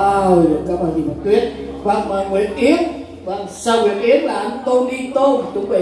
wow, các bạn gì mà tuyết. Bác mà nguyễn yến. Bác sau nguyễn yến là anh Tony đi tôn chuẩn bị